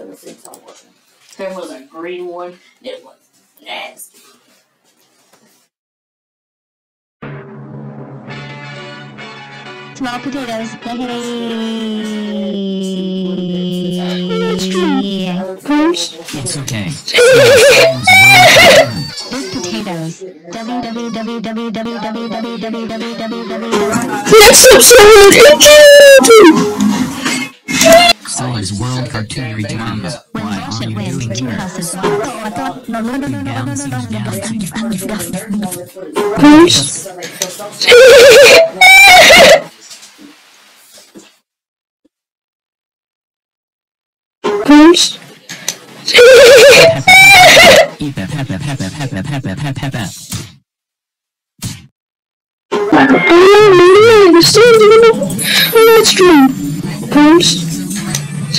There was a green one. It was nasty. Small potatoes. Hey. First, It's okay. Big potatoes. www. next episode in tertiary drums. When I don't really understand, you